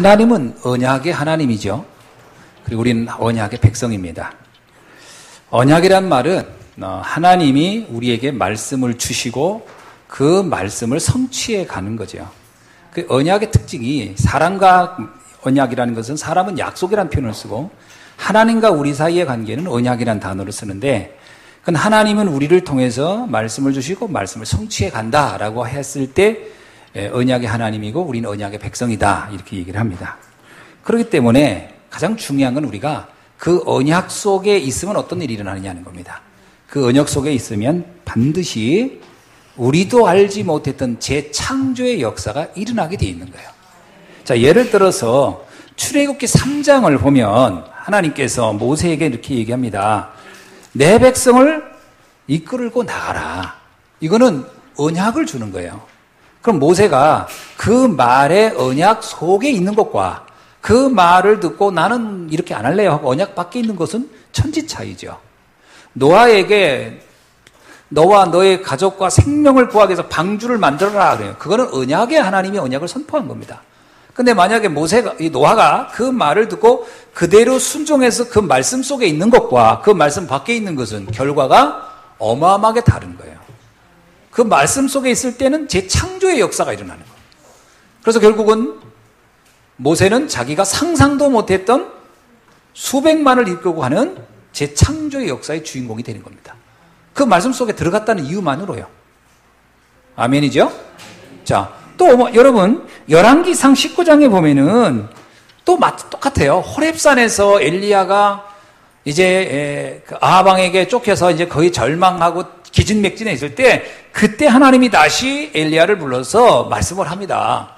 하나님은 언약의 하나님이죠. 그리고 우리는 언약의 백성입니다. 언약이란 말은 어, 하나님이 우리에게 말씀을 주시고 그 말씀을 성취해 가는 거죠. 그 언약의 특징이 사람과 언약이라는 것은 사람은 약속이라는 표현을 쓰고 하나님과 우리 사이의 관계는 언약이라는 단어를 쓰는데 그건 하나님은 우리를 통해서 말씀을 주시고 말씀을 성취해 간다라고 했을 때 언약의 하나님이고 우리는 언약의 백성이다 이렇게 얘기를 합니다. 그렇기 때문에 가장 중요한 건 우리가 그 언약 속에 있으면 어떤 일이 일어나느냐는 겁니다. 그 언약 속에 있으면 반드시 우리도 알지 못했던 재창조의 역사가 일어나게 되어 있는 거예요. 자, 예를 들어서 출애굽기 3장을 보면 하나님께서 모세에게 이렇게 얘기합니다. 내 백성을 이끌고 나가라. 이거는 언약을 주는 거예요. 그럼 모세가 그 말의 언약 속에 있는 것과 그 말을 듣고 나는 이렇게 안 할래요 하고 언약 밖에 있는 것은 천지 차이죠. 노아에게 너와 너의 가족과 생명을 구하기 위해서 방주를 만들어라 그래요. 그거는 언약의 하나님이 언약을 선포한 겁니다. 근데 만약에 모세가, 이 노아가 그 말을 듣고 그대로 순종해서 그 말씀 속에 있는 것과 그 말씀 밖에 있는 것은 결과가 어마어마하게 다른 거예요. 그 말씀 속에 있을 때는 재창조의 역사가 일어나는 거예요. 그래서 결국은 모세는 자기가 상상도 못했던 수백만을 이끌고 가는 재창조의 역사의 주인공이 되는 겁니다. 그 말씀 속에 들어갔다는 이유만으로요. 아멘이죠? 자, 또 뭐, 여러분 열왕기상 19장에 보면은 또 똑같아요. 호렙산에서 엘리야가 이제 그 아하방에게 쫓겨서 이제 거의 절망하고 기진맥진해 있을 때 그때 하나님이 다시 엘리야를 불러서 말씀을 합니다.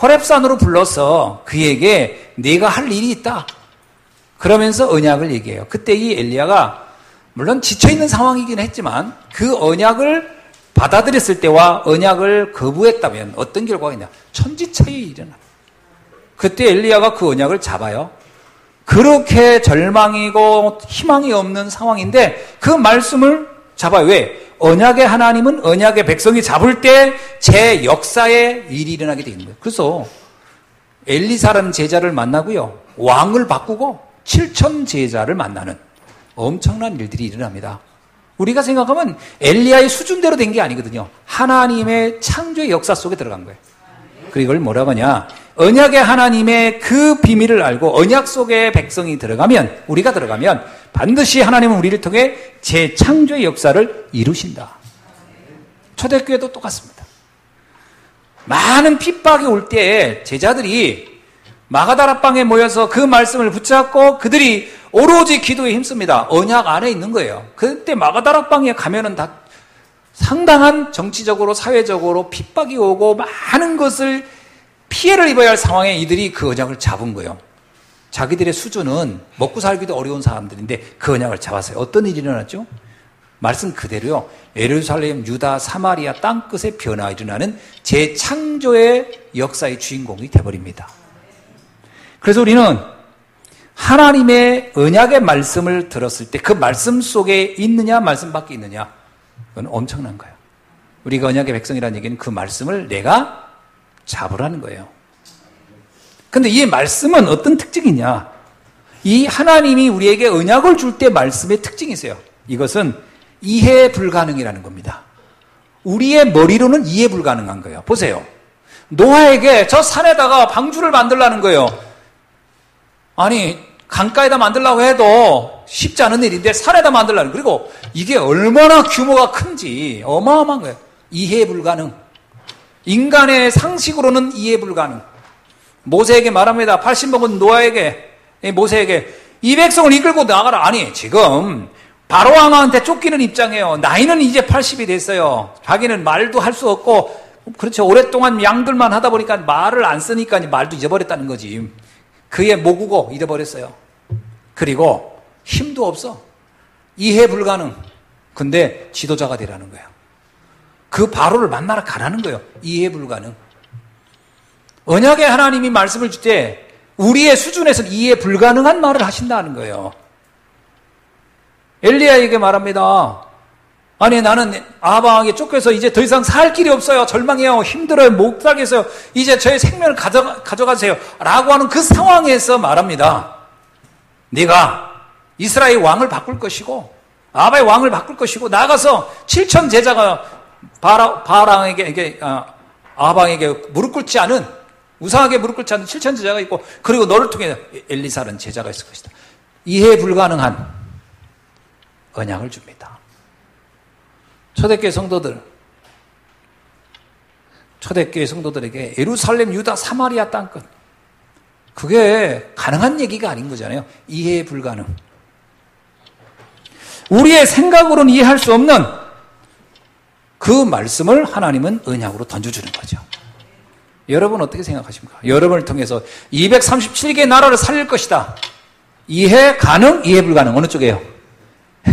호렙산으로 불러서 그에게 네가 할 일이 있다. 그러면서 언약을 얘기해요. 그때 이 엘리야가 물론 지쳐 있는 상황이긴 했지만 그 언약을 받아들였을 때와 언약을 거부했다면 어떤 결과가 있냐? 천지 차이 일어나. 그때 엘리야가 그 언약을 잡아요. 그렇게 절망이고 희망이 없는 상황인데 그 말씀을 잡아요. 왜? 언약의 하나님은 언약의 백성이 잡을 때 제 역사에 일이 일어나게 되는 거예요. 그래서 엘리사라는 제자를 만나고요. 왕을 바꾸고 7천 제자를 만나는 엄청난 일들이 일어납니다. 우리가 생각하면 엘리야의 수준대로 된 게 아니거든요. 하나님의 창조의 역사 속에 들어간 거예요. 그리고 이걸 뭐라고 하냐? 언약의 하나님의 그 비밀을 알고 언약 속에 백성이 들어가면 우리가 들어가면 반드시 하나님은 우리를 통해 재창조의 역사를 이루신다. 초대교회도 똑같습니다. 많은 핍박이 올때 제자들이 마가다라방에 모여서 그 말씀을 붙잡고 그들이 오로지 기도에 힘씁니다. 언약 안에 있는 거예요. 그때 마가다락방에 가면은 다 상당한 정치적으로 사회적으로 핍박이 오고 많은 것을 피해를 입어야 할 상황에 이들이 그 언약을 잡은 거예요. 자기들의 수준은 먹고 살기도 어려운 사람들인데 그 언약을 잡았어요. 어떤 일이 일어났죠? 말씀 그대로요. 예루살렘, 유다, 사마리아 땅끝에 변화가 일어나는 재창조의 역사의 주인공이 되버립니다. 그래서 우리는 하나님의 언약의 말씀을 들었을 때 그 말씀 속에 있느냐, 말씀 밖에 있느냐, 그건 엄청난 거예요. 우리가 언약의 백성이라는 얘기는 그 말씀을 내가 잡으라는 거예요. 근데 이 말씀은 어떤 특징이냐? 이 하나님이 우리에게 언약을 줄 때 말씀의 특징이 있어요. 이것은 이해 불가능이라는 겁니다. 우리의 머리로는 이해 불가능한 거예요. 보세요. 노아에게 저 산에다가 방주를 만들라는 거예요. 아니, 강가에다 만들라고 해도 쉽지 않은 일인데 산에다 만들라는 그리고 이게 얼마나 규모가 큰지 어마어마한 거예요. 이해 불가능. 인간의 상식으로는 이해 불가능. 모세에게 말합니다. 80 먹은 노아에게 모세에게 이 백성을 이끌고 나가라. 아니 지금 바로 왕한테 쫓기는 입장이에요. 나이는 이제 80이 됐어요. 자기는 말도 할 수 없고 그렇죠. 오랫동안 양들만 하다 보니까 말을 안 쓰니까 말도 잊어버렸다는 거지. 그의 모국어 잃어버렸어요. 그리고 힘도 없어. 이해 불가능. 근데 지도자가 되라는 거예요. 그 바로를 만나러 가라는 거예요. 이해 불가능. 언약의 하나님이 말씀을 줄 때 우리의 수준에서는 이해 불가능한 말을 하신다는 거예요. 엘리야에게 말합니다. 아니 나는 아방에게 쫓겨서 이제 더 이상 살 길이 없어요. 절망해요. 힘들어요. 못 살겠어요. 이제 저의 생명을 가져, 가져가세요. 라고 하는 그 상황에서 말합니다. 네가 이스라엘 왕을 바꿀 것이고 아바의 왕을 바꿀 것이고 나가서 7천 제자가 바라, 바랑에게 아, 아방에게 무릎 꿇지 않은 우상하게 무릎 꿇지 않은 7천 제자가 있고 그리고 너를 통해 엘리사라는 제자가 있을 것이다. 이해 불가능한 언약을 줍니다. 초대교회 성도들 초대교회 성도들에게 예루살렘, 유다, 사마리아 땅끝 그게 가능한 얘기가 아닌 거잖아요. 이해 불가능. 우리의 생각으로는 이해할 수 없는 그 말씀을 하나님은 언약으로 던져주는 거죠. 여러분 어떻게 생각하십니까? 여러분을 통해서 237개 나라를 살릴 것이다. 이해 가능, 이해 불가능. 어느 쪽이에요?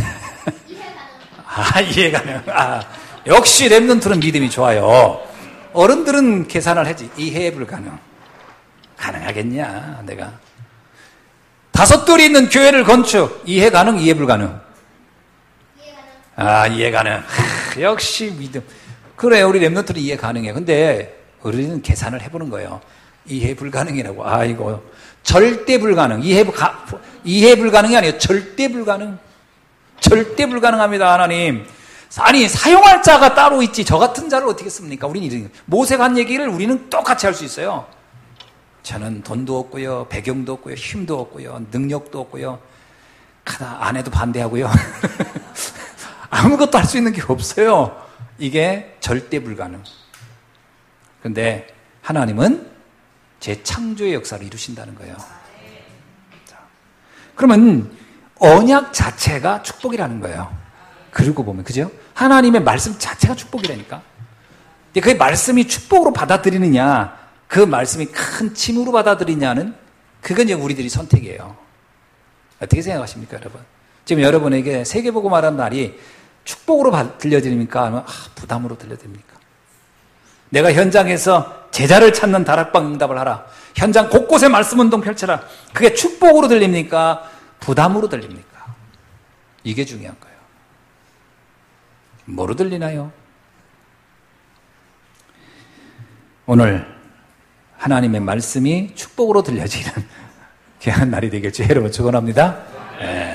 아, 이해 가능. 아, 역시 랩런트는 믿음이 좋아요. 어른들은 계산을 하지. 이해 불가능. 가능하겠냐, 내가. 다섯 돌이 있는 교회를 건축. 이해 가능, 이해 불가능. 아, 이해 가능. 하, 역시 믿음. 그래, 우리 랩런트는 이해 가능해. 근데 어른은 계산을 해보는 거예요. 이해 불가능이라고. 아이고. 절대 불가능. 이해, 가, 이해 불가능이 아니에요. 절대 불가능. 절대 불가능합니다, 하나님. 아니, 사용할 자가 따로 있지. 저 같은 자를 어떻게 씁니까? 우리는 모세가 한 얘기를 우리는 똑같이 할 수 있어요. 저는 돈도 없고요, 배경도 없고요, 힘도 없고요, 능력도 없고요. 하나 아내도 반대하고요. 아무것도 할 수 있는 게 없어요. 이게 절대 불가능. 근데 하나님은 제 창조의 역사를 이루신다는 거예요. 자, 그러면 언약 자체가 축복이라는 거예요. 그리고 보면 그죠? 하나님의 말씀 자체가 축복이라니까. 근데 그 말씀이 축복으로 받아들이느냐, 그 말씀이 큰 침으로 받아들이냐는 그건 이제 우리들이 선택이에요. 어떻게 생각하십니까, 여러분? 지금 여러분에게 세계보고 말한 말이 축복으로 들려드립니까? 아니면 아, 부담으로 들려드립니까? 내가 현장에서 제자를 찾는 다락방 응답을 하라. 현장 곳곳에 말씀 운동 펼쳐라. 그게 축복으로 들립니까? 부담으로 들립니까? 이게 중요한 거예요. 뭐로 들리나요? 오늘 하나님의 말씀이 축복으로 들려지는 귀한 날이 되겠죠. 여러분 축원합니다. 네.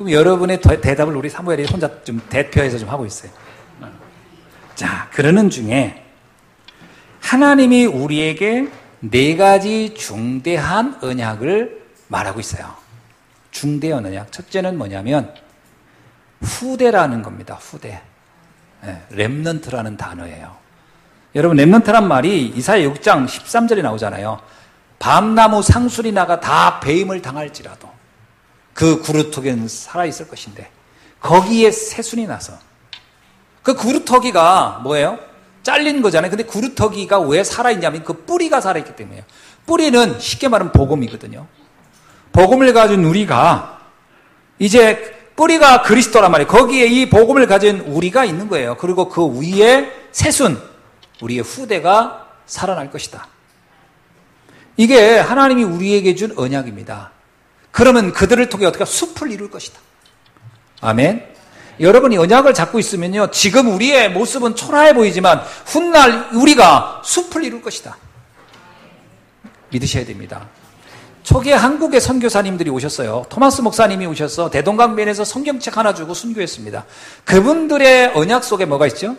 그럼 여러분의 대답을 우리 사무엘이 혼자 좀 대표해서 좀 하고 있어요. 자, 그러는 중에 하나님이 우리에게 네 가지 중대한 언약을 말하고 있어요. 중대한 언약. 첫째는 뭐냐면 후대라는 겁니다. 후대. 네, 렘넌트라는 단어예요. 여러분 렘넌트란 말이 이사야 6장 13절에 나오잖아요. 밤나무 상술이 나가 다 배임을 당할지라도 그 구루터기는 살아있을 것인데 거기에 새순이 나서 그 구루터기가 뭐예요? 잘린 거잖아요. 근데 구루터기가 왜 살아있냐면 그 뿌리가 살아있기 때문에요. 뿌리는 쉽게 말하면 복음이거든요. 복음을 가진 우리가 이제 뿌리가 그리스도란 말이에요. 거기에 이 복음을 가진 우리가 있는 거예요. 그리고 그 위에 새순, 우리의 후대가 살아날 것이다. 이게 하나님이 우리에게 준 언약입니다. 그러면 그들을 통해 어떻게 숲을 이룰 것이다. 아멘. 여러분이 언약을 잡고 있으면요. 지금 우리의 모습은 초라해 보이지만 훗날 우리가 숲을 이룰 것이다. 믿으셔야 됩니다. 초기에 한국의 선교사님들이 오셨어요. 토마스 목사님이 오셔서 대동강변에서 성경책 하나 주고 순교했습니다. 그분들의 언약 속에 뭐가 있죠?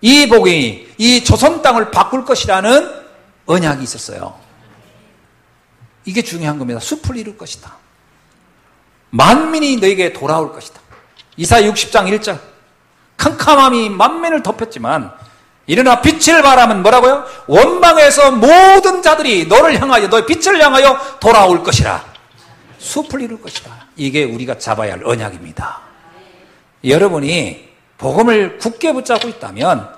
이 복이 이 조선 땅을 바꿀 것이라는 언약이 있었어요. 이게 중요한 겁니다. 숲을 이룰 것이다. 만민이 너에게 돌아올 것이다. 이사 60장 1절. 캄캄함이 만민을 덮였지만 일어나 빛을 바라면 뭐라고요? 원방에서 모든 자들이 너를 향하여 너의 빛을 향하여 돌아올 것이라. 숲을 이룰 것이다. 이게 우리가 잡아야 할 언약입니다. 여러분이 복음을 굳게 붙잡고 있다면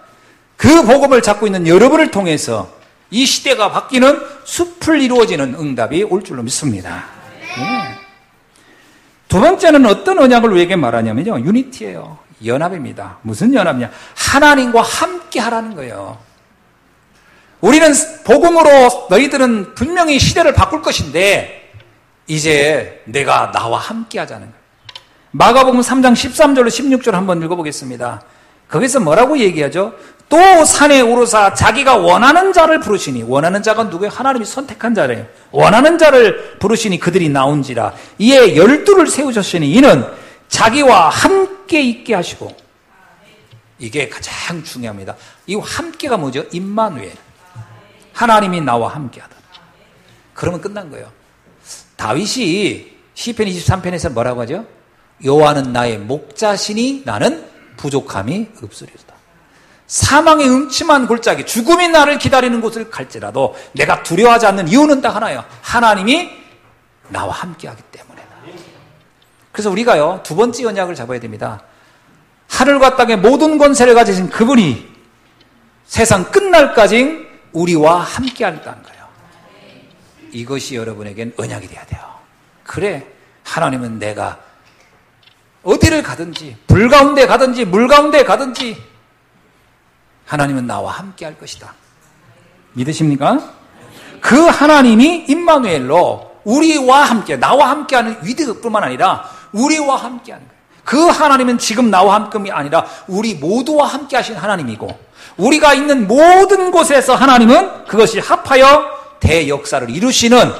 그 복음을 잡고 있는 여러분을 통해서 이 시대가 바뀌는 숲을 이루어지는 응답이 올 줄로 믿습니다. 네. 두 번째는 어떤 언약을 우리에게 말하냐면요. 유니티예요. 연합입니다. 무슨 연합이냐? 하나님과 함께 하라는 거예요. 우리는 복음으로 너희들은 분명히 시대를 바꿀 것인데 이제 내가 나와 함께 하자는 거예요. 마가복음 3장 13절로 16절 한번 읽어보겠습니다. 거기서 뭐라고 얘기하죠? 또 산에 오르사 자기가 원하는 자를 부르시니 원하는 자가 누구예요? 하나님이 선택한 자래요. 원하는 자를 부르시니 그들이 나온지라 이에 열두를 세우셨으니 이는 자기와 함께 있게 하시고 이게 가장 중요합니다. 이 함께가 뭐죠? 임마누엘. 하나님이 나와 함께하다. 그러면 끝난 거예요. 다윗이 시편 23편에서 뭐라고 하죠? 여호와는 나의 목자시니 나는 부족함이 없으리로다. 사망의 음침한 골짜기, 죽음이 나를 기다리는 곳을 갈지라도 내가 두려워하지 않는 이유는 딱 하나예요. 하나님이 나와 함께하기 때문에. 그래서 우리가요 두 번째 언약을 잡아야 됩니다. 하늘과 땅의 모든 권세를 가지신 그분이 세상 끝날까지 우리와 함께하다는 거예요. 이것이 여러분에겐 언약이 돼야 돼요. 그래 하나님은 내가 어디를 가든지 불 가운데 가든지 물 가운데 가든지 하나님은 나와 함께 할 것이다. 믿으십니까? 그 하나님이 임마누엘로 우리와 함께 나와 함께하는 위대뿐만 아니라 우리와 함께하는 거예요. 그 하나님은 지금 나와 함께이 아니라 우리 모두와 함께 하신 하나님이고 우리가 있는 모든 곳에서 하나님은 그것이 합하여 대역사를 이루시는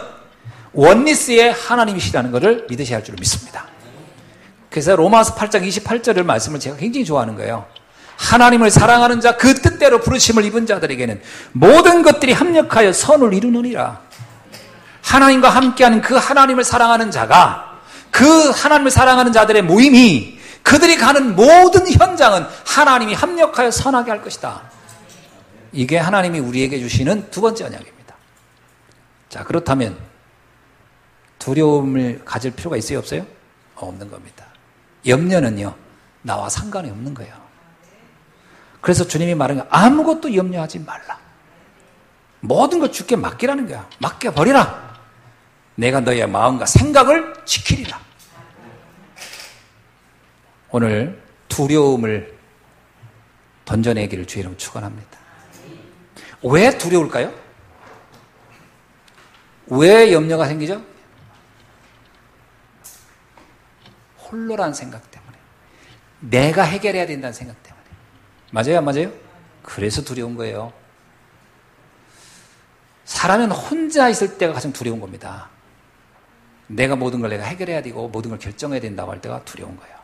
원리스의 하나님이시라는 것을 믿으셔야 할 줄 믿습니다. 그래서 로마서 8장 28절을 말씀을 제가 굉장히 좋아하는 거예요. 하나님을 사랑하는 자, 그 뜻대로 부르심을 입은 자들에게는 모든 것들이 합력하여 선을 이루느니라. 하나님과 함께하는 그 하나님을 사랑하는 자가 그 하나님을 사랑하는 자들의 모임이 그들이 가는 모든 현장은 하나님이 합력하여 선하게 할 것이다. 이게 하나님이 우리에게 주시는 두 번째 언약입니다. 자, 그렇다면 두려움을 가질 필요가 있어요, 없어요? 없는 겁니다. 염려는요, 나와 상관이 없는 거예요. 그래서 주님이 말한 거 아무것도 염려하지 말라. 모든 걸 주께 맡기라는 거야. 맡겨버리라. 내가 너의 마음과 생각을 지키리라. 오늘 두려움을 던져내기를 주의 이름 축원합니다. 왜 두려울까요? 왜 염려가 생기죠? 홀로란 생각 때문에. 내가 해결해야 된다는 생각 때문에. 맞아요, 안 맞아요? 그래서 두려운 거예요. 사람은 혼자 있을 때가 가장 두려운 겁니다. 내가 모든 걸 내가 해결해야 되고 모든 걸 결정해야 된다고 할 때가 두려운 거예요.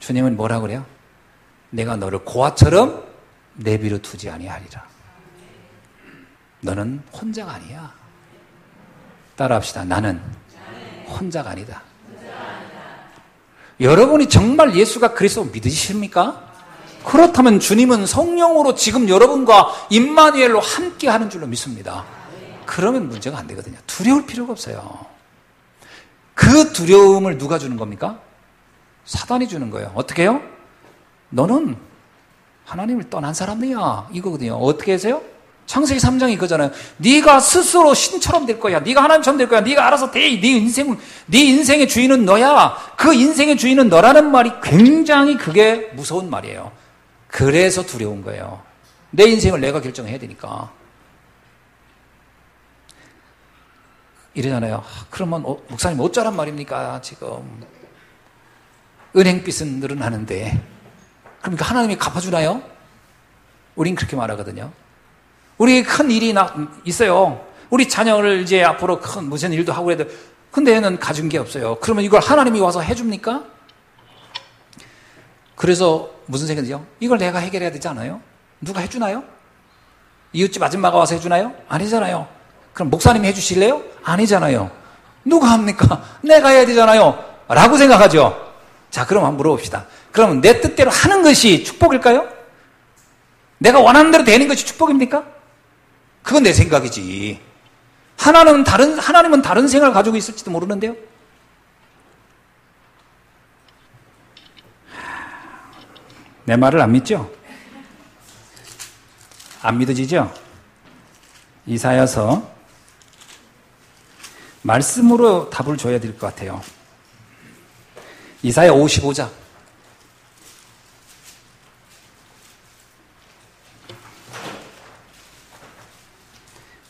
주님은 뭐라 그래요? 내가 너를 고아처럼 내비로 두지 아니하리라. 너는 혼자가 아니야. 따라합시다. 나는 혼자가 아니다. 여러분이 정말 예수가 그리스도 믿으십니까? 그렇다면 주님은 성령으로 지금 여러분과 임마누엘로 함께 하는 줄로 믿습니다. 그러면 문제가 안 되거든요. 두려울 필요가 없어요. 그 두려움을 누가 주는 겁니까? 사단이 주는 거예요. 어떻게 해요? 너는 하나님을 떠난 사람이야. 이거거든요. 어떻게 해서요? 창세기 3장이 그잖아요. 네가 스스로 신처럼 될 거야. 네가 하나님처럼 될 거야. 네가 알아서 돼. 네 인생을 네 인생의 주인은 너야. 그 인생의 주인은 너라는 말이 굉장히 그게 무서운 말이에요. 그래서 두려운 거예요. 내 인생을 내가 결정해야 되니까. 이러잖아요. 그러면 어, 목사님 어쩌란 말입니까? 지금 은행빚은 늘어나는데 그러니까 하나님이 갚아주나요? 우린 그렇게 말하거든요. 우리 큰 일이 나, 있어요. 우리 자녀를 이제 앞으로 큰 무슨 일도 하고 그래도 근데 얘는 가진 게 없어요. 그러면 이걸 하나님이 와서 해줍니까? 그래서 무슨 생각이죠? 이걸 내가 해결해야 되지 않아요? 누가 해주나요? 이웃집 아줌마가 와서 해주나요? 아니잖아요. 그럼 목사님이 해주실래요? 아니잖아요. 누가 합니까? 내가 해야 되잖아요. 라고 생각하죠. 자, 그럼 한번 물어봅시다. 그러면 내 뜻대로 하는 것이 축복일까요? 내가 원하는 대로 되는 것이 축복입니까? 그건 내 생각이지. 하나는 다른, 하나님은 다른 생각을 가지고 있을지도 모르는데요. 내 말을 안 믿죠? 안 믿어지죠? 이사야서 말씀으로 답을 줘야 될 것 같아요. 이사야 55장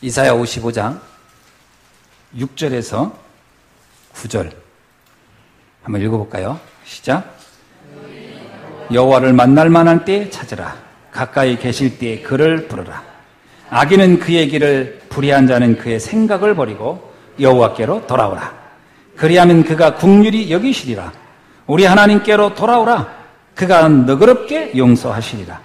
이사야 55장 6절에서 9절 한번 읽어볼까요? 시작. 여호와를 만날 만한 때에 찾으라. 가까이 계실 때에 그를 부르라. 악인은 그의 길을 불의한 자는 그의 생각을 버리고 여호와께로 돌아오라. 그리하면 그가 국률이 여기시리라. 우리 하나님께로 돌아오라. 그가 너그럽게 용서하시리라.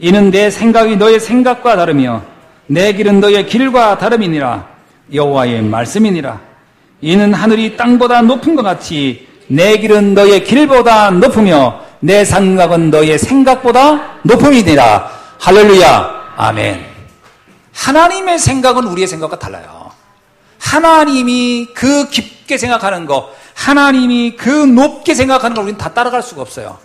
이는 내 생각이 너의 생각과 다르며 내 길은 너의 길과 다름이니라. 여호와의 말씀이니라. 이는 하늘이 땅보다 높은 것 같이 내 길은 너의 길보다 높으며 내 생각은 너의 생각보다 높음이니라. 할렐루야. 아멘. 하나님의 생각은 우리의 생각과 달라요. 하나님이 그 깊게 생각하는 거, 하나님이 그 높게 생각하는 걸 우리는 다 따라갈 수가 없어요.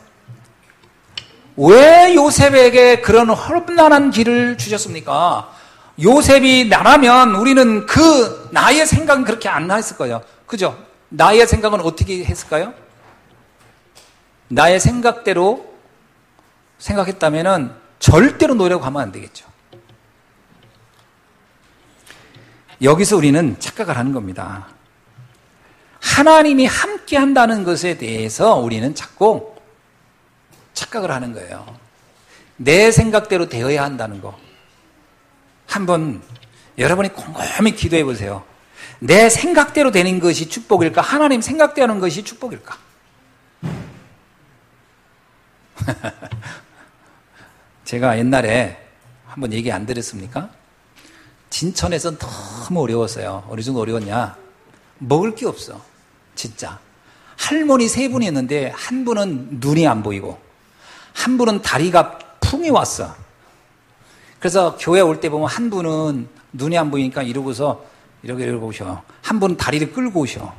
왜 요셉에게 그런 헐난한 길을 주셨습니까? 요셉이 나라면 우리는 그 나의 생각은 그렇게 안 나했을 거예요. 그죠? 나의 생각은 어떻게 했을까요? 나의 생각대로 생각했다면 절대로 노력하면 안 되겠죠. 여기서 우리는 착각을 하는 겁니다. 하나님이 함께 한다는 것에 대해서 우리는 자꾸 착각을 하는 거예요. 내 생각대로 되어야 한다는 거. 한번 여러분이 곰곰이 기도해 보세요. 내 생각대로 되는 것이 축복일까? 하나님 생각대로 하는 것이 축복일까? 제가 옛날에 한번 얘기 안 들었습니까? 진천에서 너무 어려웠어요. 어느 정도 어려웠냐? 먹을 게 없어. 진짜. 할머니 세 분이 있는데 한 분은 눈이 안 보이고 한 분은 다리가 풍이 왔어. 그래서 교회 올 때 보면 한 분은 눈이 안 보이니까 이러고서 이렇게 이러고 오셔. 한 분은 다리를 끌고 오셔.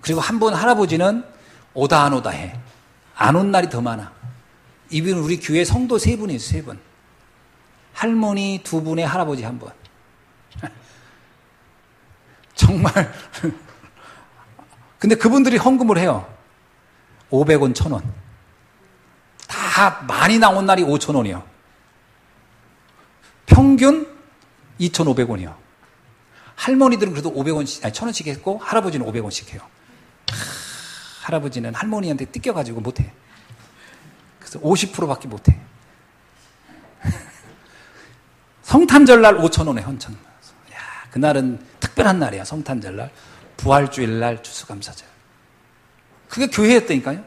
그리고 한 분 할아버지는 오다 안 오다 해. 안 온 날이 더 많아. 이분은 우리 교회 성도 세 분이 있어, 세 분. 할머니 두 분에 할아버지 한 분. 정말. 근데 그분들이 헌금을 해요. 500원, 1000원. 다 많이 나온 날이 5,000원이요. 평균 2,500원이요. 할머니들은 그래도 500원씩, 아니, 1000원씩 했고, 할아버지는 500원씩 해요. 하, 할아버지는 할머니한테 뜯겨가지고 못해. 그래서 50%밖에 못해. 성탄절날 5천원에 헌천. 야, 그날은 특별한 날이야. 성탄절날. 부활주일날 추수감사절. 그게 교회였다니까요.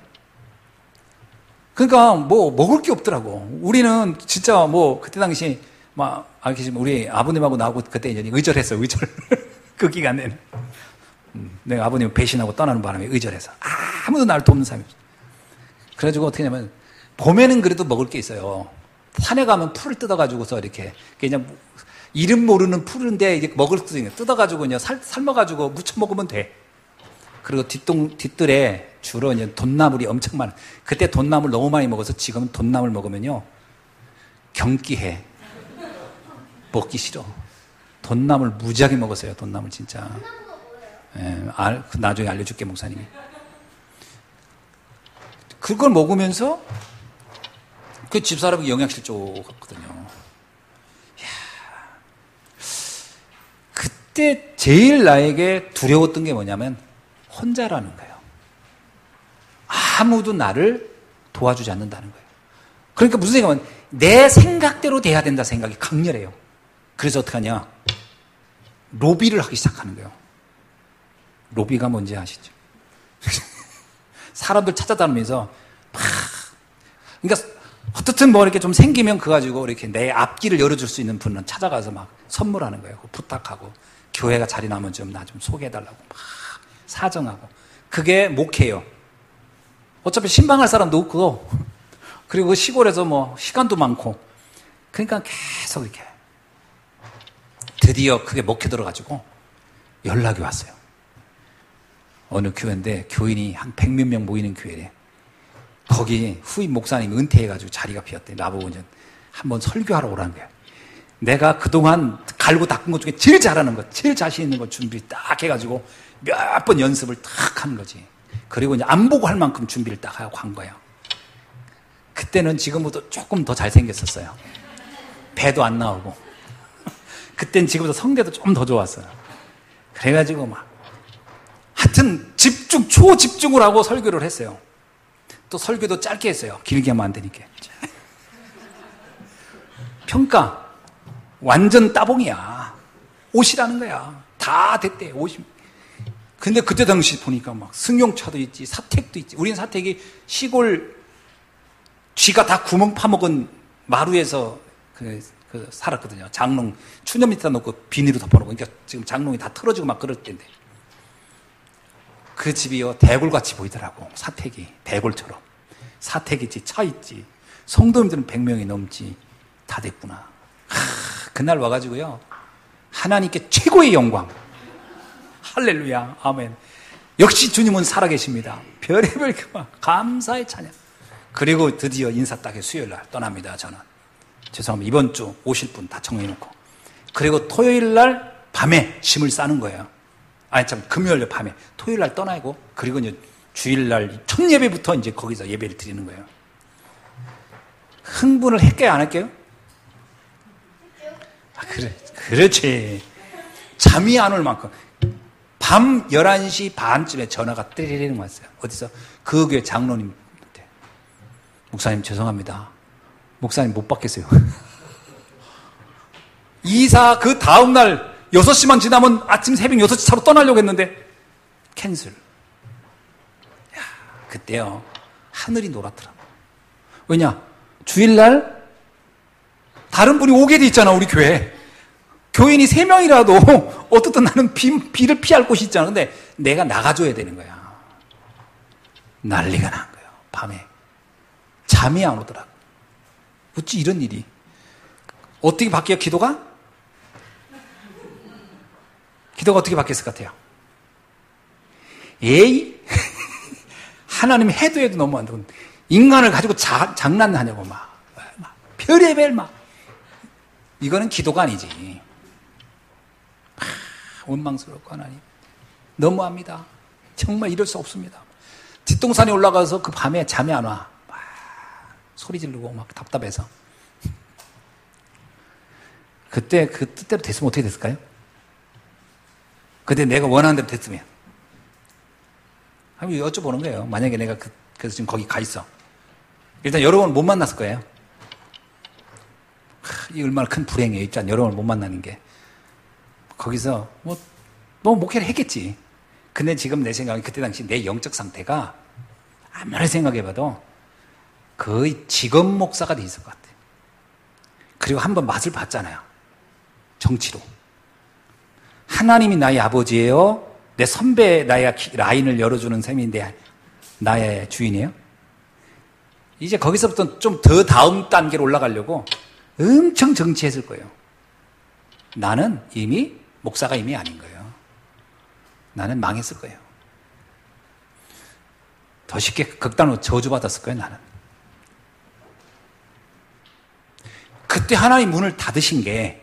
그러니까 뭐 먹을 게 없더라고. 우리는 진짜 뭐 그때 당시 막 알겠지만 우리 아버님하고 나하고 그때 이제 의절했어. 의절. 그 기간에는. 음, 내가 아버님 배신하고 떠나는 바람에 의절해서 아무도 나를 돕는 사람이 없어. 그래가지고 어떻게 하냐면 봄에는 그래도 먹을 게 있어요. 산에 가면 풀을 뜯어가지고서 이렇게 그냥 이름 모르는 풀인데 이제 먹을 수 있는 뜯어가지고 그냥 살, 삶아가지고 무쳐 먹으면 돼. 그리고 뒷동 뒷뜰에 주로 이제 돈나물이 엄청 많아. 그때 돈나물 너무 많이 먹어서 지금은 돈나물 먹으면요 경기해. 먹기 싫어. 돈나물 무지하게 먹었어요. 돈나물 진짜. 예, 나중에 알려줄게 목사님이. 그걸 먹으면서 그 집사람이 영양실조 같거든요. 이야. 그때 제일 나에게 두려웠던 게 뭐냐면 혼자라는 거예요. 아무도 나를 도와주지 않는다는 거예요. 그러니까 무슨 생각은 내 생각대로 돼야 된다 생각이 강렬해요. 그래서 어떡하냐? 로비를 하기 시작하는 거예요. 로비가 뭔지 아시죠? 사람들 찾아다니면서 막 그러니까 어떻든 뭐 이렇게 좀 생기면 그 가지고 이렇게 내 앞길을 열어줄 수 있는 분은 찾아가서 막 선물하는 거예요. 부탁하고 교회가 자리 나면 좀 나 좀 소개해달라고 막 사정하고 그게 목회요. 어차피 신방할 사람도 없고 그리고 시골에서 뭐 시간도 많고 그러니까 계속 이렇게 드디어 그게 목회 들어가지고 연락이 왔어요. 어느 교회인데 교인이 한 백몇 명 모이는 교회래. 거기 후임 목사님 은퇴해가지고 자리가 비었대. 나보고 이제 한번 설교하러 오라는 거야. 내가 그동안 갈고 닦은 것 중에 제일 잘하는 것, 제일 자신 있는 것 준비 딱 해가지고 몇 번 연습을 딱 하는 거지. 그리고 이제 안 보고 할 만큼 준비를 딱 하고 한 거야. 그때는 지금보다 조금 더 잘생겼었어요. 배도 안 나오고. 그땐 지금보다 성대도 좀 더 좋았어요. 그래가지고 막. 하여튼 집중, 초집중을 하고 설교를 했어요. 또 설교도 짧게 했어요. 길게 하면 안 되니까. 평가. 완전 따봉이야. 옷이라는 거야. 다 됐대, 옷이. 근데 그때 당시 보니까 막 승용차도 있지, 사택도 있지. 우리는 사택이 시골 쥐가 다 구멍 파먹은 마루에서 그, 그 살았거든요. 장롱, 추념 밑에다 놓고 비닐로 덮어놓고. 그러니까 지금 장롱이 다 틀어지고 막 그럴 때인데. 그 집이요, 대골같이 보이더라고. 사택이. 대골처럼. 사택 있지, 차 있지. 성도님들은 100명이 넘지. 다 됐구나. 하, 그날 와가지고요. 하나님께 최고의 영광. 할렐루야. 아멘. 역시 주님은 살아계십니다. 별의별 그만 감사의 찬양. 그리고 드디어 인사 딱에 수요일 날 떠납니다. 저는. 죄송합니다. 이번 주 오실 분 다 정해놓고. 그리고 토요일 날 밤에 짐을 싸는 거예요. 아니 참 금요일 밤에 토요일 날 떠나고 그리고 이제 주일 날첫 예배부터 이제 거기서 예배를 드리는 거예요. 흥분을 할게요, 안 할게요? 아, 그래, 그렇지. 잠이 안 올 만큼. 밤 11시 반쯤에 전화가 때리는 왔어요. 어디서? 그 교회 장로님한테. 목사님 죄송합니다. 목사님 못 받겠어요. 이사 그 다음날 6시만 지나면 아침 새벽 6시 차로 떠나려고 했는데 캔슬. 야, 그때요. 하늘이 노랗더라. 왜냐? 주일날 다른 분이 오게 돼 있잖아, 우리 교회. 교인이 세 명이라도 어떻든 나는 비, 비를 피할 곳이 있잖아. 근데 내가 나가줘야 되는 거야. 난리가 난 거예요. 밤에. 잠이 안 오더라고. 어찌 이런 일이. 어떻게 바뀌어, 기도가? 기도가 어떻게 바뀌었을 것 같아요? 에이? 하나님이 해도 해도 너무 안 되고, 인간을 가지고 자, 장난하냐고, 막. 막. 별의별 막. 이거는 기도가 아니지. 아, 원망스럽고 하나님. 너무합니다. 정말 이럴 수 없습니다. 뒷동산에 올라가서 그 밤에 잠이 안 와. 막 소리 지르고 막 답답해서. 그때 그 뜻대로 됐으면 어떻게 됐을까요? 그때 내가 원하는 대로 됐으면. 한번 여쭤보는 거예요. 만약에 내가 그, 그래서 지금 거기 가 있어. 일단 여러분 못 만났을 거예요. 이 얼마나 큰 불행이에요. 일단 여러분을 못 만나는 게. 거기서 뭐, 뭐 목회를 했겠지. 근데 지금 내 생각에 그때 당시 내 영적 상태가 아무리 생각해봐도 거의 직업 목사가 돼 있을 것 같아. 그리고 한번 맛을 봤잖아요. 정치로. 하나님이 나의 아버지예요. 내 선배 나의 라인을 열어주는 셈인데 나의 주인이에요. 이제 거기서부터 좀 더 다음 단계로 올라가려고 엄청 정치했을 거예요. 나는 이미 목사가 이미 아닌 거예요. 나는 망했을 거예요. 더 쉽게 극단으로 저주받았을 거예요, 나는. 그때 하나님 문을 닫으신 게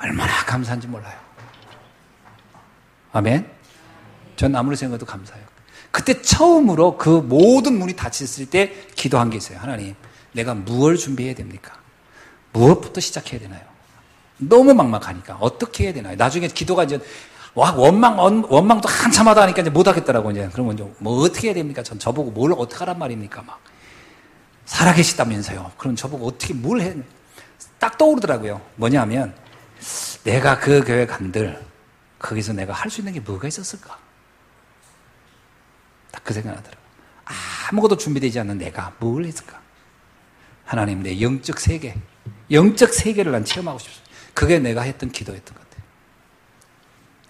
얼마나 감사한지 몰라요. 아멘? 전 아무리 생각해도 감사해요. 그때 처음으로 그 모든 문이 닫혔을 때 기도한 게 있어요. 하나님, 내가 무엇을 준비해야 됩니까? 무엇부터 시작해야 되나요? 너무 막막하니까 어떻게 해야 되나요? 나중에 기도가 이제 와 원망 원망도 한참 하다 하니까 이제 못 하겠더라고 이제 그러면 이제 뭐 어떻게 해야 됩니까? 전 저보고 뭘 어떻게 하란 말입니까? 막 살아계시다면서요. 그럼 저보고 어떻게 뭘 해? 딱 떠오르더라고요. 뭐냐면 내가 그 교회 간들 거기서 내가 할 수 있는 게 뭐가 있었을까? 딱 그 생각 나더라고요. 아무것도 준비되지 않는 내가 뭘 했을까? 하나님 내 영적 세계, 영적 세계를 난 체험하고 싶습니다. 그게 내가 했던 기도였던 것 같아요.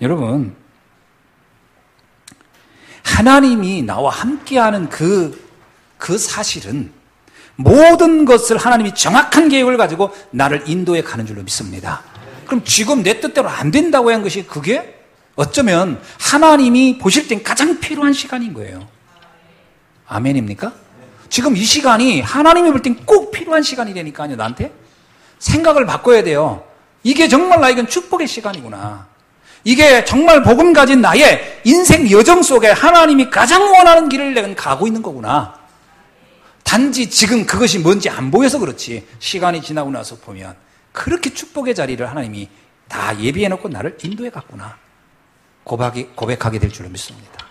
여러분, 하나님이 나와 함께하는 그, 그 사실은 모든 것을 하나님이 정확한 계획을 가지고 나를 인도해 가는 줄로 믿습니다. 그럼 지금 내 뜻대로 안 된다고 한 것이 그게 어쩌면 하나님이 보실 땐 가장 필요한 시간인 거예요. 아멘입니까? 지금 이 시간이 하나님이 볼 땐 꼭 필요한 시간이 되니까요, 나한테. 생각을 바꿔야 돼요. 이게 정말 나에겐 축복의 시간이구나. 이게 정말 복음 가진 나의 인생 여정 속에 하나님이 가장 원하는 길을 내가 가고 있는 거구나. 단지 지금 그것이 뭔지 안 보여서 그렇지. 시간이 지나고 나서 보면 그렇게 축복의 자리를 하나님이 다 예비해 놓고 나를 인도해 갔구나. 고백이, 고백하게 될 줄로 믿습니다.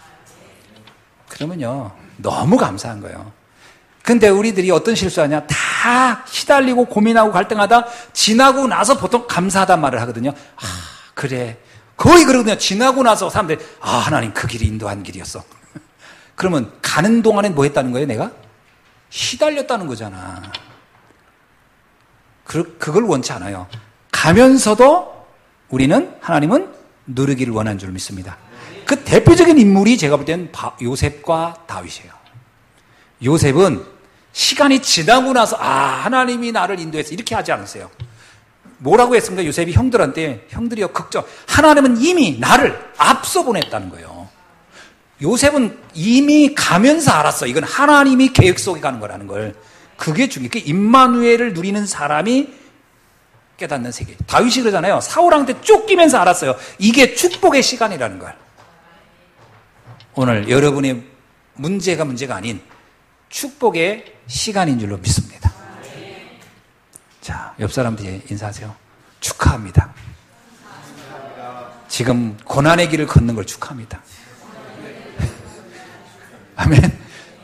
그러면요. 너무 감사한 거예요. 근데 우리들이 어떤 실수하냐? 다 시달리고 고민하고 갈등하다 지나고 나서 보통 감사하단 말을 하거든요. 아, 그래. 거의 그러거든요. 지나고 나서 사람들이, 아, 하나님 그 길이 인도한 길이었어. 그러면 가는 동안엔 뭐 했다는 거예요, 내가? 시달렸다는 거잖아. 그, 그걸 원치 않아요. 가면서도 우리는 하나님은 누르기를 원하는 줄 믿습니다. 그 대표적인 인물이 제가 볼 때는 요셉과 다윗이에요. 요셉은 시간이 지나고 나서 아 하나님이 나를 인도해서 이렇게 하지 않았어요. 뭐라고 했습니까? 요셉이 형들한테 형들이요 걱정 하나님은 이미 나를 앞서 보냈다는 거예요. 요셉은 이미 가면서 알았어. 이건 하나님이 계획 속에 가는 거라는 걸. 그게 중요해. 그 임마누엘을 누리는 사람이 깨닫는 세계. 다윗이 그러잖아요. 사울한테 쫓기면서 알았어요. 이게 축복의 시간이라는 걸. 오늘 여러분의 문제가 문제가 아닌 축복의 시간인 줄로 믿습니다. 자, 옆 사람들이 인사하세요. 축하합니다. 지금 고난의 길을 걷는 걸 축하합니다. 아멘.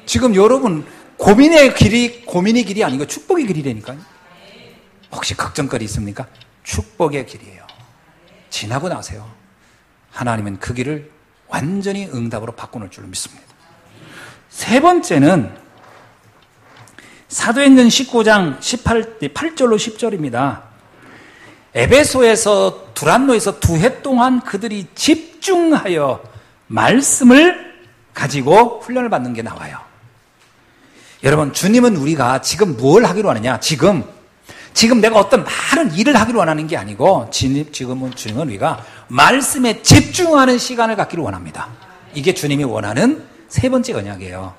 지금 여러분 고민의 길이 고민의 길이 아니고 축복의 길이라니까요. 혹시 걱정거리 있습니까? 축복의 길이에요. 지나고 나세요. 하나님은 그 길을 완전히 응답으로 바꿔놓을 줄로 믿습니다. 세 번째는 사도행전 19장 18, 8절로 10절입니다. 에베소에서 두란노에서 두 해 동안 그들이 집중하여 말씀을 가지고 훈련을 받는 게 나와요. 여러분, 주님은 우리가 지금 뭘 하기로 하느냐? 지금 지금 내가 어떤 많은 일을 하기를 원하는 게 아니고 지금은 주님은 우리가 말씀에 집중하는 시간을 갖기를 원합니다. 이게 주님이 원하는 세 번째 언약이에요.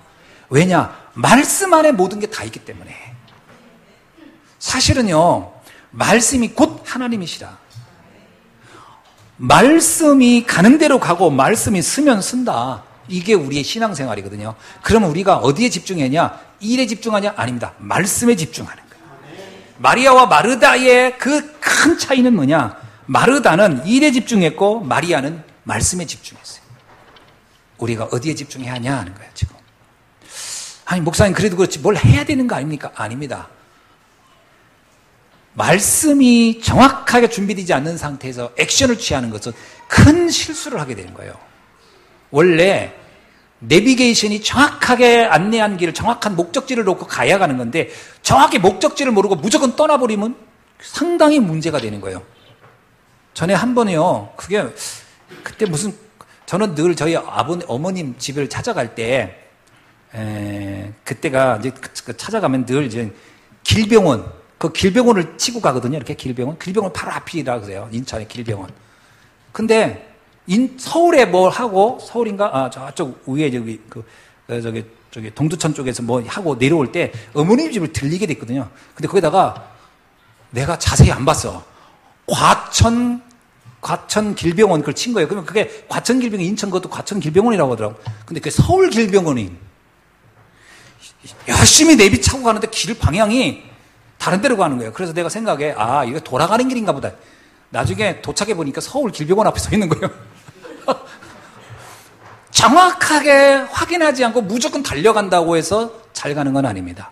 왜냐? 말씀 안에 모든 게 다 있기 때문에. 사실은요, 말씀이 곧 하나님이시라. 말씀이 가는 대로 가고 말씀이 쓰면 쓴다. 이게 우리의 신앙생활이거든요. 그러면 우리가 어디에 집중하냐? 일에 집중하냐? 아닙니다. 말씀에 집중하는 마리아와 마르다의 그 큰 차이는 뭐냐? 마르다는 일에 집중했고 마리아는 말씀에 집중했어요. 우리가 어디에 집중해야 하냐 하는 거예요, 지금. 아니, 목사님 그래도 그렇지 뭘 해야 되는 거 아닙니까? 아닙니다. 말씀이 정확하게 준비되지 않는 상태에서 액션을 취하는 것은 큰 실수를 하게 되는 거예요. 원래 내비게이션이 정확하게 안내한 길을 정확한 목적지를 놓고 가야 가는 건데 정확히 목적지를 모르고 무조건 떠나버리면 상당히 문제가 되는 거예요. 전에 한 번에요. 그게 그때 무슨 저는 늘 저희 아버님 어머님 집을 찾아갈 때 에, 그때가 이제 그, 그 찾아가면 늘 이제 길병원 그 길병원을 치고 가거든요. 이렇게 길병원 길병원 바로 앞이라 그래요. 인천의 길병원. 근데 인, 서울에 뭘 하고 서울인가 아 저쪽 위에 저기 그 어, 저기 저기 동두천 쪽에서 뭐 하고 내려올 때 어머님 집을 들리게 됐거든요. 근데 거기다가 내가 자세히 안 봤어. 과천 과천 길병원 그걸 친 거예요. 그러면 그게 과천 길병원 인천 것도 과천 길병원이라고 하더라고. 근데 그게 서울 길병원이 열심히 내비 차고 가는데 길 방향이 다른 데로 가는 거예요. 그래서 내가 생각해 아 이거 돌아가는 길인가 보다. 나중에 도착해 보니까 서울 길병원 앞에 서 있는 거예요. 정확하게 확인하지 않고 무조건 달려간다고 해서 잘 가는 건 아닙니다.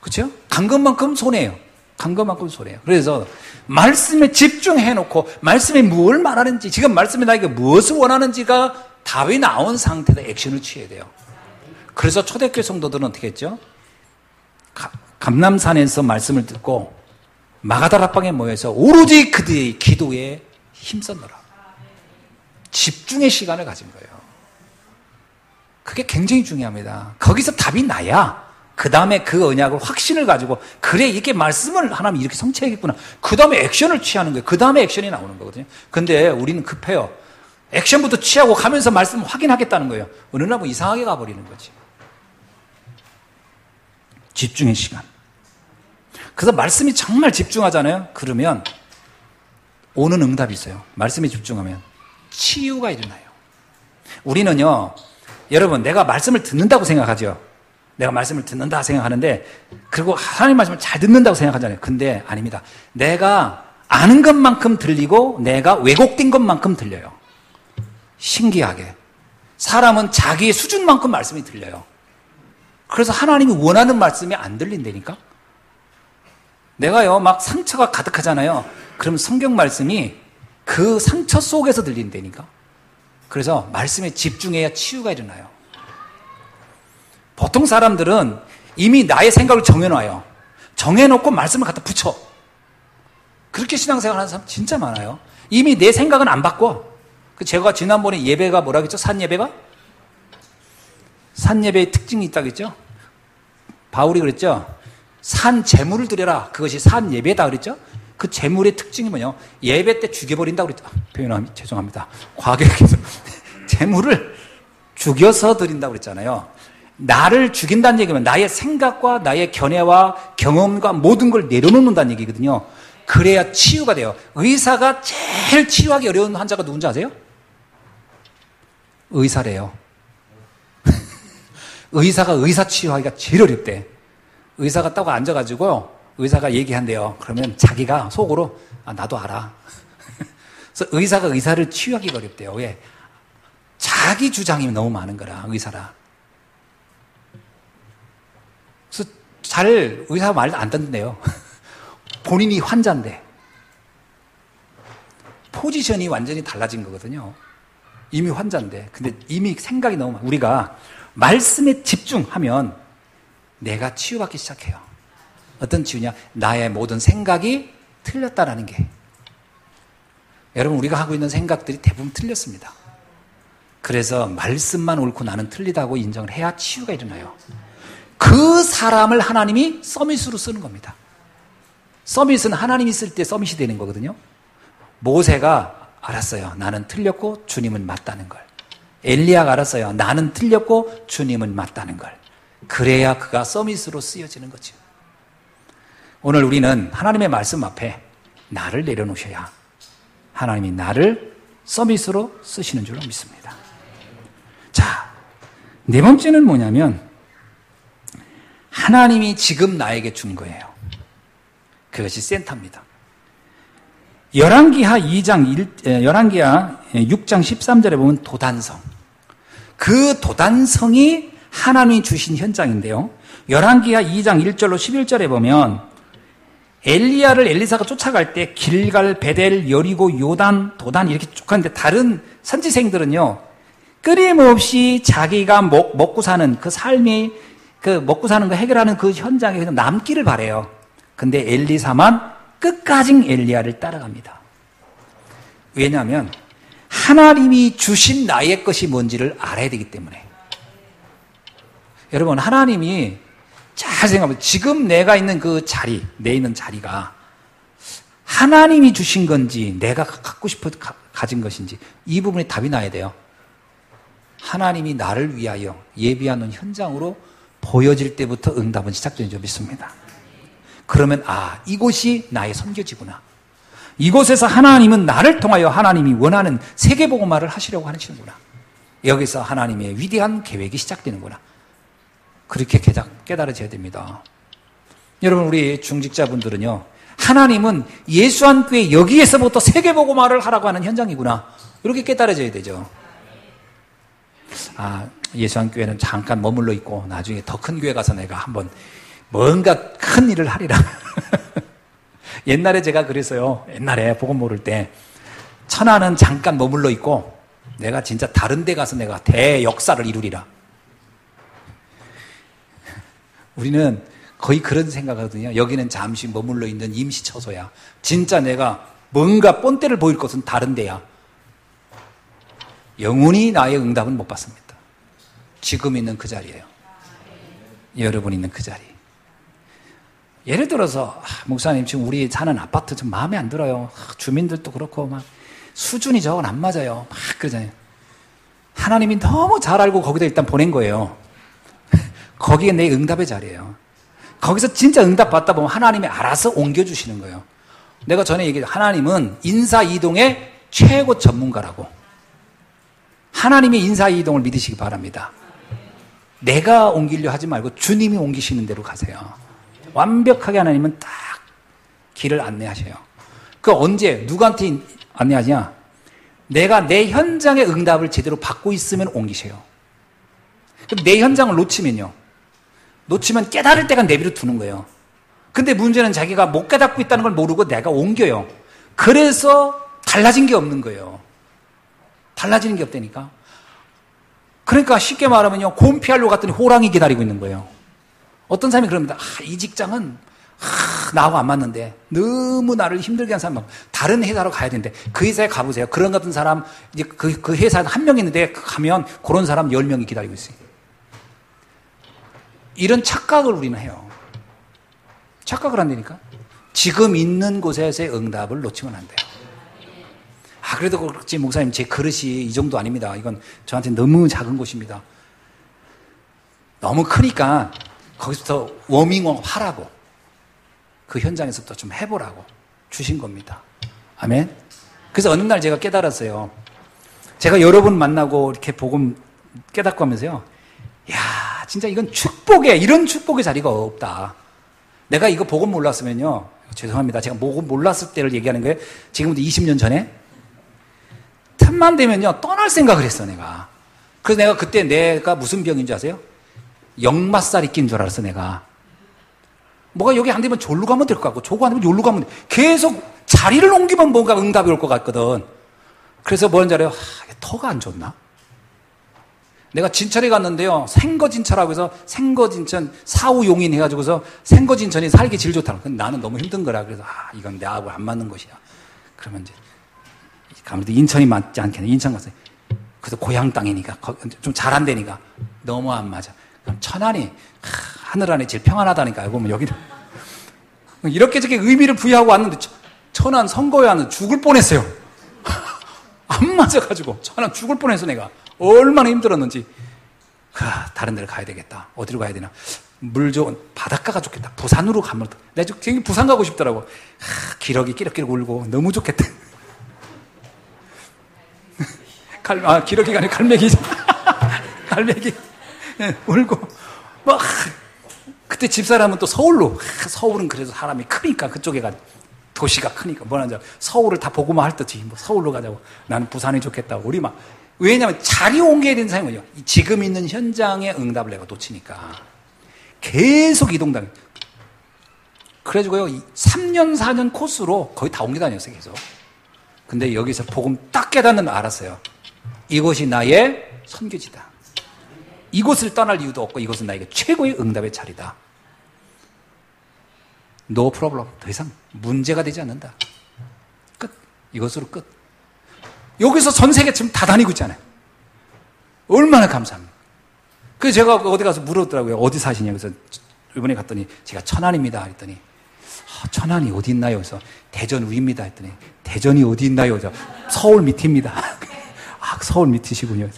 그렇죠? 간 것만큼 손해요. 간 것만큼 손해요. 그래서 말씀에 집중해 놓고 말씀에 뭘 말하는지 지금 말씀이 나에게 무엇을 원하는지가 답이 나온 상태에서 액션을 취해야 돼요. 그래서 초대교회 성도들은 어떻게 했죠? 감남산에서 말씀을 듣고 마가다락방에 모여서 오로지 그들의 기도에 힘썼노라. 집중의 시간을 가진 거예요. 그게 굉장히 중요합니다. 거기서 답이 나야 그 다음에 그 언약을 확신을 가지고 그래 이렇게 말씀을 하나님 이렇게 성취하겠구나. 그 다음에 액션을 취하는 거예요. 그 다음에 액션이 나오는 거거든요. 근데 우리는 급해요. 액션부터 취하고 가면서 말씀 확인하겠다는 거예요. 어느 날 뭐 이상하게 가버리는 거지. 집중의 시간. 그래서 말씀이 정말 집중하잖아요. 그러면 오는 응답이 있어요. 말씀에 집중하면 치유가 일어나요. 우리는요, 여러분, 내가 말씀을 듣는다고 생각하죠. 내가 말씀을 듣는다 생각하는데, 그리고 하나님 말씀을 잘 듣는다고 생각하잖아요. 근데 아닙니다. 내가 아는 것만큼 들리고, 내가 왜곡된 것만큼 들려요. 신기하게. 사람은 자기의 수준만큼 말씀이 들려요. 그래서 하나님이 원하는 말씀이 안 들린다니까? 내가요, 막 상처가 가득하잖아요. 그럼 성경 말씀이 그 상처 속에서 들린다니까? 그래서 말씀에 집중해야 치유가 일어나요. 보통 사람들은 이미 나의 생각을 정해놔요. 정해놓고 말씀을 갖다 붙여. 그렇게 신앙생활 하는 사람 진짜 많아요. 이미 내 생각은 안 바꿔. 그 제가 지난번에 예배가 뭐라 그랬죠? 산 예배가? 산 예배의 특징이 있다겠죠? 바울이 그랬죠? 산 재물을 드려라. 그것이 산 예배다 그랬죠? 그 재물의 특징이 뭐냐? 예배 때 죽여버린다 그랬죠? 아, 표현하면 죄송합니다. 과격해서 재물을 죽여서 드린다 그랬잖아요. 나를 죽인다는 얘기면 나의 생각과 나의 견해와 경험과 모든 걸 내려놓는다는 얘기거든요. 그래야 치유가 돼요. 의사가 제일 치유하기 어려운 환자가 누군지 아세요? 의사래요. 의사가 의사 치유하기가 제일 어렵대. 의사가 딱 앉아가지고 의사가 얘기한대요. 그러면 자기가 속으로 아, 나도 알아. 그래서 의사가 의사를 치유하기가 어렵대요. 왜? 자기 주장이 너무 많은 거라 의사라. 그래서 잘 의사 말 안 듣는데요. 본인이 환자인데 포지션이 완전히 달라진 거거든요. 이미 환자인데 근데 이미 생각이 너무 많아. 우리가 말씀에 집중하면 내가 치유받기 시작해요. 어떤 치유냐? 나의 모든 생각이 틀렸다라는 게. 여러분, 우리가 하고 있는 생각들이 대부분 틀렸습니다. 그래서 말씀만 옳고 나는 틀리다고 인정을 해야 치유가 일어나요. 그 사람을 하나님이 서밋으로 쓰는 겁니다. 서밋은 하나님이 쓸 때 서밋이 되는 거거든요. 모세가 알았어요. 나는 틀렸고 주님은 맞다는 걸. 엘리야가 알았어요. 나는 틀렸고 주님은 맞다는 걸. 그래야 그가 서밋으로 쓰여지는 거죠. 오늘 우리는 하나님의 말씀 앞에 나를 내려놓으셔야 하나님이 나를 서밋으로 쓰시는 줄로 믿습니다. 자, 네 번째는 뭐냐면 하나님이 지금 나에게 준 거예요. 그것이 센터입니다. 열왕기하 2장 1, 열왕기하 6장 13절에 보면 도단성. 그 도단성이 하나님이 주신 현장인데요. 열왕기하 2장 1절로 11절에 보면 엘리야를 엘리사가 쫓아갈 때 길갈, 베델, 여리고, 요단, 도단 이렇게 쭉 가는데 다른 선지생들은요. 끊임없이 자기가 먹, 먹고 사는 그 삶이 그 먹고 사는 거 해결하는 그 현장에 그냥 남기를 바래요. 근데 엘리사만 끝까지 엘리야를 따라갑니다. 왜냐하면 하나님이 주신 나의 것이 뭔지를 알아야 되기 때문에. 여러분, 하나님이 잘 생각해보세요. 지금 내가 있는 그 자리, 내 있는 자리가 하나님이 주신 건지 내가 갖고 싶어 가진 것인지 이 부분에 답이 나야 돼요. 하나님이 나를 위하여 예비하는 현장으로 보여질 때부터 응답은 시작되는 줄 믿습니다. 그러면 아 이곳이 나의 선교지구나. 이곳에서 하나님은 나를 통하여 하나님이 원하는 세계보고말을 하시려고 하시는구나. 여기서 하나님의 위대한 계획이 시작되는구나. 그렇게 깨달아져야 됩니다. 여러분, 우리 중직자분들은요, 하나님은 예수 한 교회 여기에서부터 세계보고 말을 하라고 하는 현장이구나. 이렇게 깨달아져야 되죠. 아, 예수 한 교회는 잠깐 머물러 있고, 나중에 더 큰 교회 가서 내가 한번 뭔가 큰 일을 하리라. 옛날에 제가 그랬어요. 옛날에 복음 모를 때. 천하는 잠깐 머물러 있고, 내가 진짜 다른 데 가서 내가 대역사를 이루리라. 우리는 거의 그런 생각하거든요. 여기는 잠시 머물러 있는 임시 처소야. 진짜 내가 뭔가 뻔때를 보일 것은 다른 데야. 영원히 나의 응답은 못 받습니다. 지금 있는 그 자리예요. 여러분 있는 그 자리. 예를 들어서 아, 목사님 지금 우리 사는 아파트 좀 마음에 안 들어요. 아, 주민들도 그렇고 막 수준이 저건 안 맞아요. 막 그러잖아요. 하나님이 너무 잘 알고 거기다 일단 보낸 거예요. 거기에 내 응답의 자리예요. 거기서 진짜 응답 받다 보면 하나님이 알아서 옮겨주시는 거예요. 내가 전에 얘기했 하나님은 인사이동의 최고 전문가라고. 하나님의 인사이동을 믿으시기 바랍니다. 내가 옮기려 하지 말고 주님이 옮기시는 대로 가세요. 완벽하게 하나님은 딱 길을 안내하셔요. 그 언제, 누구한테 안내하냐? 내가 내 현장의 응답을 제대로 받고 있으면 옮기세요. 내 현장을 놓치면요. 놓치면 깨달을 때가 내비로 두는 거예요. 근데 문제는 자기가 못 깨닫고 있다는 걸 모르고 내가 옮겨요. 그래서 달라진 게 없는 거예요. 달라지는 게 없다니까. 그러니까 쉽게 말하면요. 곰 피하려고 갔더니 호랑이 기다리고 있는 거예요. 어떤 사람이 그럽니다. 아, 이 직장은 아, 나하고 안 맞는데 너무 나를 힘들게 한 사람 다른 회사로 가야 되는데 그 회사에 가보세요. 그런 같은 사람 이제 그, 그 회사에 한 명 있는데 가면 그런 사람 열 명이 기다리고 있어요. 이런 착각을 우리는 해요. 착각을 한다니까. 지금 있는 곳에서의 응답을 놓치면 안 돼요. 아, 그래도 그렇지, 목사님, 제 그릇이 이 정도 아닙니다. 이건 저한테 너무 작은 곳입니다. 너무 크니까 거기서부터 워밍업 하라고. 그 현장에서부터 좀 해보라고 주신 겁니다. 아멘. 그래서 어느 날 제가 깨달았어요. 제가 여러분 만나고 이렇게 복음 깨닫고 하면서요. 야, 진짜 이건 축복의, 이런 축복의 자리가 없다. 내가 이거 복음 몰랐으면요. 죄송합니다. 제가 복음 몰랐을 때를 얘기하는 거예요. 지금부터 20년 전에. 틈만 되면요. 떠날 생각을 했어, 내가. 그래서 내가 그때 내가 무슨 병인 줄 아세요? 역마살이 낀 줄 알았어, 내가. 뭐가 여기 안 되면 졸로 가면 될 것 같고, 저거 안 되면 졸로 가면 돼. 계속 자리를 옮기면 뭔가 응답이 올 것 같거든. 그래서 줄 알아요? 하, 터가 안 좋나? 내가 진천에 갔는데요. 생거진천라고 해서 생거진천 사후용인 해가지고서 생거진천이 살기 제일 좋다고. 근데 나는 너무 힘든 거라. 그래서 아, 이건 내하고 안 맞는 것이야. 그러면 이제 아무래도 인천이 맞지 않겠네. 인천 갔어요. 그래서 고향 땅이니까 좀 잘한다니까 너무 안 맞아. 그럼 천안이 하늘 안에 제일 평안하다니까 알고 보면 여기는 이렇게 저렇게 의미를 부여하고 왔는데 천안 선거회하는 죽을 뻔했어요. 안 맞아가지고 천안 죽을 뻔해서 내가 얼마나 힘들었는지 아, 다른 데를 가야 되겠다. 어디로 가야 되나? 물 좋은 바닷가가 좋겠다. 부산으로 가면 내가 되게 부산 가고 싶더라고. 아, 기러기 끼럭끼럭 울고 너무 좋겠다. 갈, 아, 기러기가 아니라 갈매기. 갈매기. 네, 울고. 막, 그때 집사람은 또 서울로. 서울은 그래도 사람이 크니까 그쪽에 가. 도시가 크니까. 뭐라는 서울을 다 보고만 할 듯이 뭐 서울로 가자고. 나는 부산이 좋겠다고. 우리 막. 왜냐하면 자리 옮겨야 되는 사람은요. 지금 있는 현장의 응답을 내가 놓치니까. 계속 이동당. 그래가지고요. 3년, 4년 코스로 거의 다 옮겨 다녔어요. 계속. 근데 여기서 복음 딱 깨닫는 알았어요. 이곳이 나의 선교지다. 이곳을 떠날 이유도 없고 이곳은 나에게 최고의 응답의 자리다. 노 프로블럼. 더 이상 문제가 되지 않는다. 끝. 이것으로 끝. 여기서 전 세계 지금 다 다니고 있잖아요. 얼마나 감사합니다. 그래서 제가 어디 가서 물었더라고요. 어디 사시냐. 그래서 이번에 갔더니 제가 천안입니다. 했더니 아, 천안이 어디 있나요? 그래서 대전 위입니다. 했더니 대전이 어디 있나요? 서울 밑입니다. 아, 서울 밑이시군요.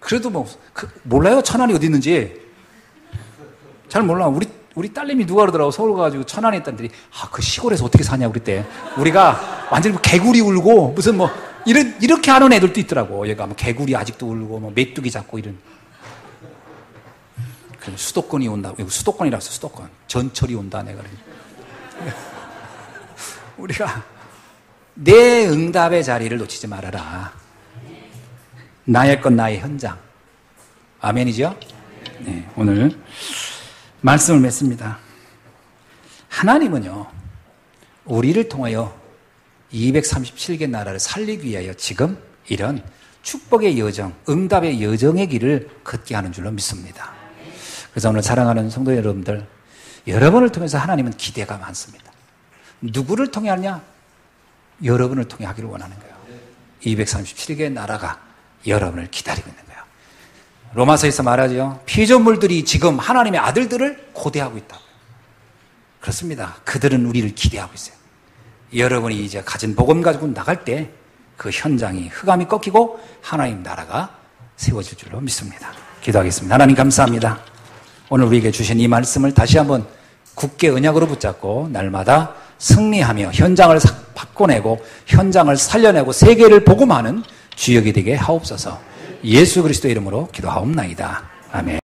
그래도 뭐, 그, 몰라요? 천안이 어디 있는지. 잘 몰라. 우리, 우리 딸내미 누가 그러더라고. 서울 가가지고 천안에 있다는들이, 아, 그 시골에서 어떻게 사냐, 때. 우리가 완전히 뭐 개구리 울고, 무슨 뭐, 이런, 이렇게 하는 애들도 있더라고. 얘가 뭐 개구리 아직도 울고, 뭐 메뚜기 잡고 이런. 그럼 수도권이 온다. 수도권이라서 수도권. 전철이 온다, 내가. 우리가 내 응답의 자리를 놓치지 말아라. 나의 것, 나의 현장. 아멘이죠? 네, 오늘 말씀을 맺습니다. 하나님은요, 우리를 통하여 237개 나라를 살리기 위하여 지금 이런 축복의 여정, 응답의 여정의 길을 걷게 하는 줄로 믿습니다. 그래서 오늘 사랑하는 성도 여러분들, 여러분을 통해서 하나님은 기대가 많습니다. 누구를 통해 하냐? 여러분을 통해 하기를 원하는 거예요. 237개의 나라가 여러분을 기다리고 있는. 로마서에서 말하죠. 피조물들이 지금 하나님의 아들들을 고대하고 있다고. 그렇습니다. 그들은 우리를 기대하고 있어요. 여러분이 이제 가진 복음 가지고 나갈 때 그 현장이 흑암이 꺾이고 하나님 나라가 세워질 줄로 믿습니다. 기도하겠습니다. 하나님 감사합니다. 오늘 우리에게 주신 이 말씀을 다시 한번 굳게 언약으로 붙잡고 날마다 승리하며 현장을 바꿔내고 현장을 살려내고 세계를 복음하는 주역이 되게 하옵소서. 예수 그리스도 이름으로 기도하옵나이다. 아멘.